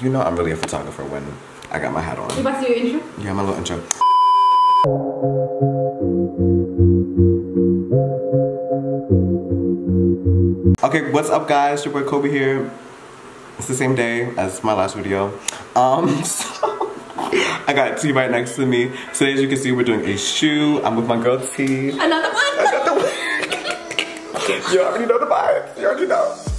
You know I'm really a photographer when I got my hat on. You about to do your intro? Yeah, my little intro. Okay, what's up guys? Your boy Coby here. It's the same day as my last video. Um, so I got T right next to me. Today, as you can see, we're doing a shoe. I'm with my girl T. Another one? Another one. you already know the vibes. You already know.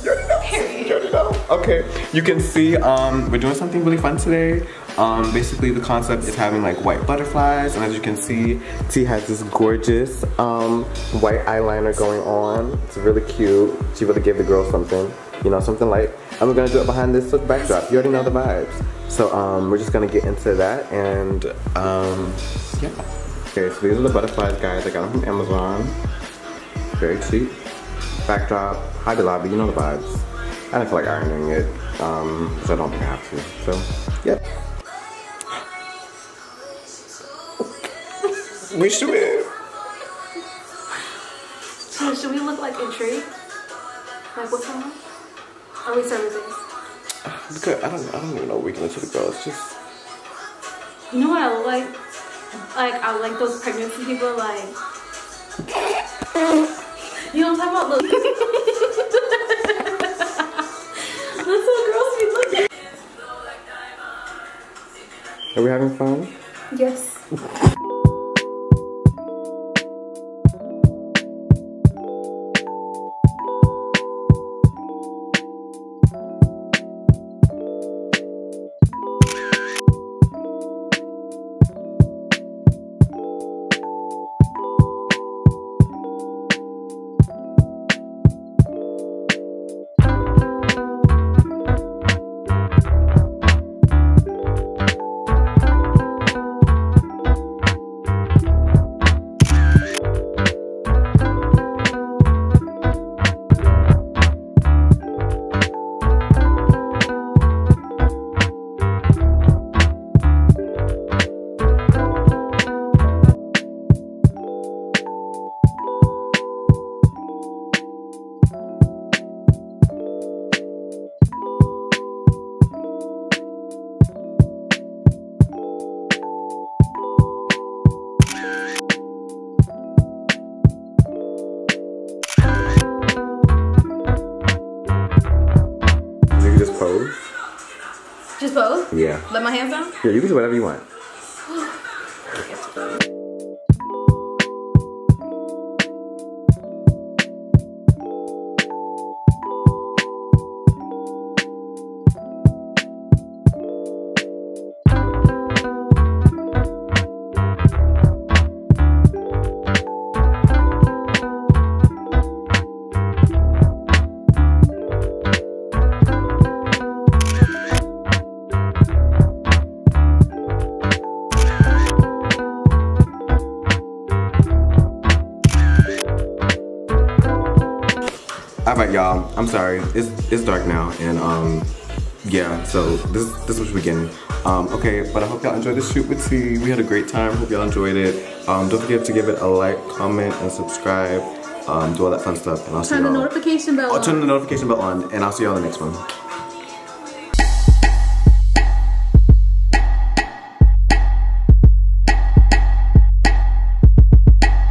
Okay, you can see um, we're doing something really fun today. Um, basically, the concept is having like white butterflies, and as you can see, T has this gorgeous um, white eyeliner going on. It's really cute. She really gave the girl something, you know, something light. And we're gonna do it behind this backdrop. You already know the vibes. So um, we're just gonna get into that, and um, yeah. Okay, so these are the butterflies, guys. I got them from Amazon. Very cheap. Backdrop, Hobby Lobby, you know the vibes. I didn't feel like ironing it, um, so I don't think I have to. So, yep. We should be. So should we look like intrigued? Like what's going on? Are we serving this? Because I don't, I don't even know we can to the girls. Just You know what I like? Like I like those pregnancy people like You know what I'm talking about? Look. That's what girls be looking. are we having fun? Yes. Just pose. Just both? Yeah. Let my hands down? Yeah, you can do whatever you want. All right, y'all. I'm sorry. It's it's dark now, and um, yeah. So this this was beginning. Um, okay, but I hope y'all enjoyed this shoot with T. We had a great time. Hope y'all enjoyed it. Um, don't forget to give it a like, comment, and subscribe. Um, do all that fun stuff, and I'll see Turn the y'all. notification bell Oh, on. turn the notification bell on, and I'll see y'all in the next one.